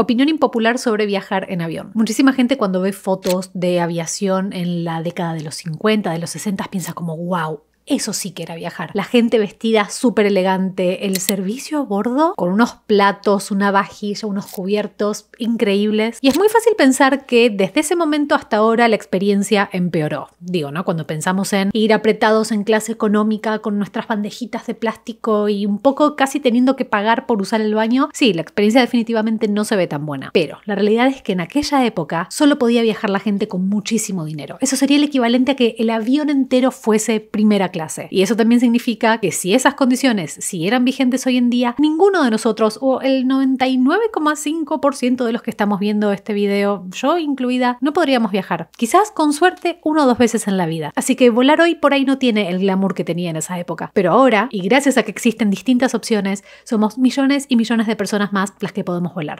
Opinión impopular sobre viajar en avión. Muchísima gente cuando ve fotos de aviación en la década de los 50, de los 60, piensa como, wow, eso sí que era viajar. La gente vestida súper elegante, el servicio a bordo con unos platos, una vajilla, unos cubiertos increíbles. Y es muy fácil pensar que desde ese momento hasta ahora la experiencia empeoró. Digo, ¿no? Cuando pensamos en ir apretados en clase económica con nuestras bandejitas de plástico y un poco casi teniendo que pagar por usar el baño, sí, la experiencia definitivamente no se ve tan buena. Pero la realidad es que en aquella época solo podía viajar la gente con muchísimo dinero. Eso sería el equivalente a que el avión entero fuese primera clase y eso también significa que si esas condiciones siguieran vigentes hoy en día, ninguno de nosotros o el 99,5% de los que estamos viendo este video, yo incluida, no podríamos viajar. Quizás con suerte una o dos veces en la vida. Así que volar hoy por ahí no tiene el glamour que tenía en esa época. Pero ahora, y gracias a que existen distintas opciones, somos millones y millones de personas más las que podemos volar.